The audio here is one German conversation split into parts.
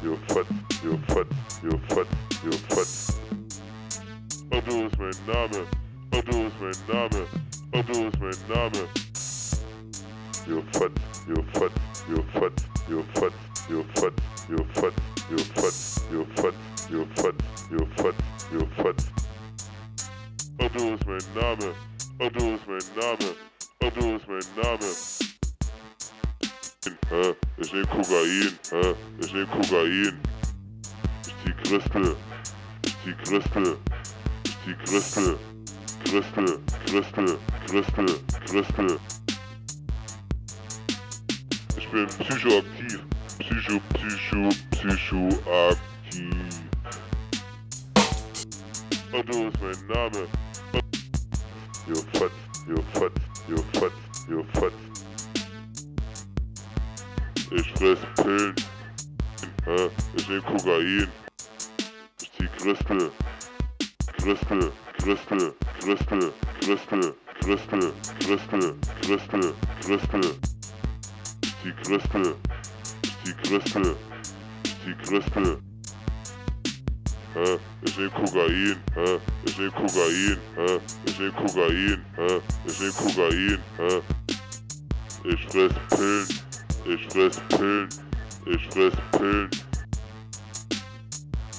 Fat, Jo Fat, Jo Fat, Jo Fat. Otto ist mein Name, Otto ist mein Name, Otto ist mein Name. Jo Fat, Jo Fat, Jo Fat, Jo Fat, Jo Fat, Jo Fat, Jo Fat, Jo Fat, Jo Fat, Jo Fat, Jo Fat. Otto Hä? Ich nehm Kokain, hä? Ich nehm Kokain. Ich zieh Christel, ich zieh Christel, ich zieh Christel, Christel, Christel, Christel, Christel. Ich bin psychoaktiv, psycho, psycho, psychoaktiv. Otto ist mein Name. Jo Fat, Jo Fat, Jo Fat, Jo Fat. Ich fress Pillen. Hä? Ich nehm Kokain. Ich zieh Christel. Christel, Christel, Christel, Christel, Christel, Christel, Christel, Christel. Ich zieh Christel. Ich zieh Christel. Ich zieh Christel. Hä? Ich nehm Kokain. Hä? Ich nehm Kokain. Hä? Ich nehm Kokain. Hä? Ich nehm Kokain. Hä? Ich fress Pillen. Ich fress Pillen. Ich fress Pillen.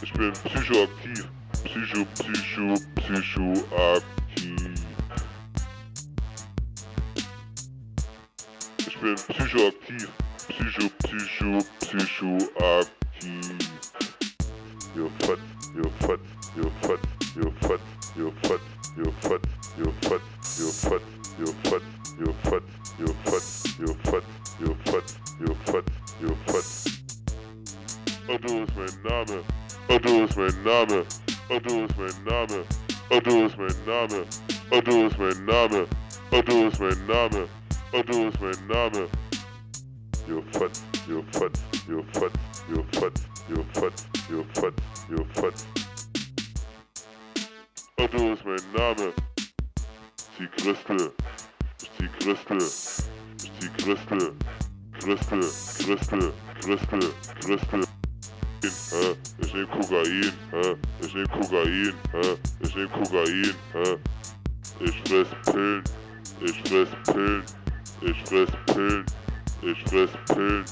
Ich bin psychoaktiv. Psycho, psycho, psychoaktiv. Ich bin psychoaktiv. Psycho, psycho, psychoaktiv. Jo Fat, Jo Fat, Jo Fat, Jo Fat, Jo Fat, Jo Fat, Jo Fat, Jo Fat, Jo Fat, Jo your foot, your foot, your foot, your foot, your foot, your foot. Abdul Usman Nama, Abdul Usman Nama, Abdul my name. Abdul Usman Nama, Abdul Usman Nama, Abdul Usman Nama, Abdul my name. Your foot, your foot, your foot, your foot, your foot, your foot, your foot. Abdul my name. die Größte. die größte, ist die größte, größte, größte, größte, größte. Äh, ich nehm Kokain, äh, ich nehm Kokain, äh, ich nehm Kokain, äh. Ich fress Pillen, ich fress Pillen, ich fress Pillen, ich fress Pillen.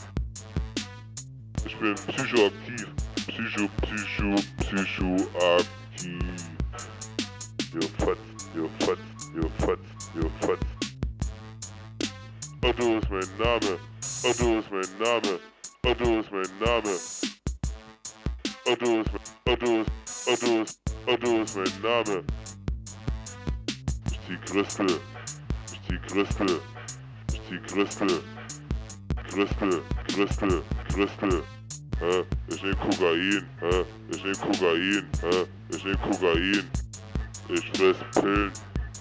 Ich bin psychoaktiv, psycho, psycho, psychoaktiv. Ihr Fatz, ihr Fatz, ihr Fatz, ihr Fatz. Otto ist mein Name. Otto ist mein Name. Otto ist mein Name. Otto ist, Otto ist, Otto ist, Otto ist mein Name. Ich zieh Christel. Ich zieh Christel. Ich zieh Christel. Christel, Christel, Christel. Hä? Ich nehm Kokain. Hä? Ich nehm Kokain. Hä? Ich nehm Kokain. Ich fress Pillen.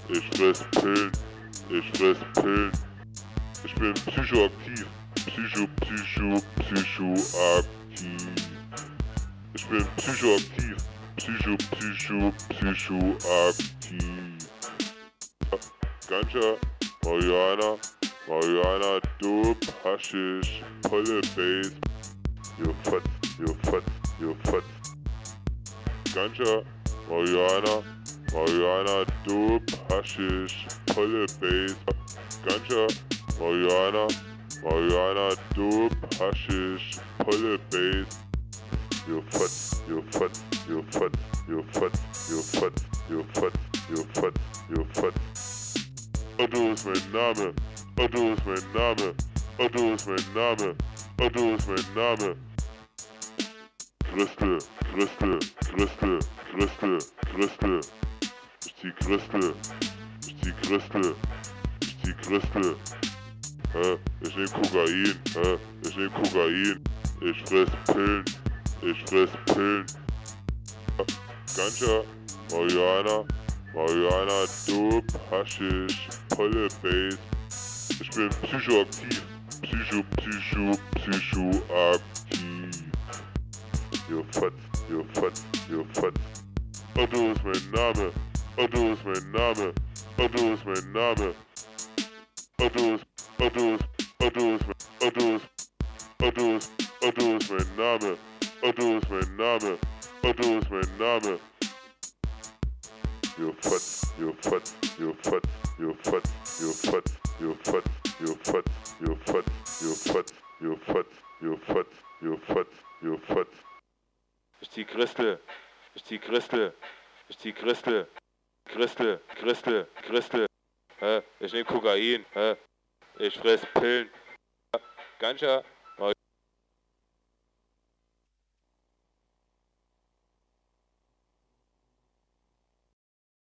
Ich fress Pillen. Ich fress Pillen. Ich bin psychoaktiv. Psycho, psycho, psychoaktiv. Ich bin psychoaktiv. Psycho, psycho, psychoaktiv. Ganja, Marihuana, Marihuana, Dope, Haschisch, Polle, Bass. Jo Fat, Jo Fat, Jo Fat. Ganja, Marihuana, Marihuana, Dope, Haschisch, Polle, Bass. Ganja, Marihuana, Marihuana, Dope, Haschisch, Polle, Bass. Jo Fat, Jo Fat, Jo Fat, Jo Fat, Jo Fat, Jo Fat, Jo Fat, Jo Fat. Otto ist mein Name. Otto ist mein Name. Otto ist mein Name. Otto ist mein Name. Christel, Christel, Christel, Christel, Christel. Ich zieh Christel. Ich zieh Christel. Ich zieh Christel. Hä? Ich nehm Kokain. Hä? Ich nehm Kokain. Ich fress Pillen. Ich fress Pillen. Ganja, Marihuana, Marihuana, Dope, Haschisch, Polle, Bass. Ich bin psychoaktiv. Psycho, psycho, psychoaktiv. Jo Fat, Jo Fat, Jo Fat. Otto ist mein Name. Otto ist mein Name. Otto ist mein Name. Otto ist, Ist, Otto ist, Otto ist mein Name. Ist mein Name. Ist mein Name. You Fotz, you Fotz, you Fotz, you Fotz, you Fotz, you Fotz, you Fotz, you Fotz, you Fotz, you Fotz, you Fotz, you Fotz, you Fotz. Ich zieh Christel. Ich zieh Christel. Ich zieh Christel. Christel, Christel, Christel. Hä? Ich nehm Kokain. Hä? Ich fress Pillen. Ganja,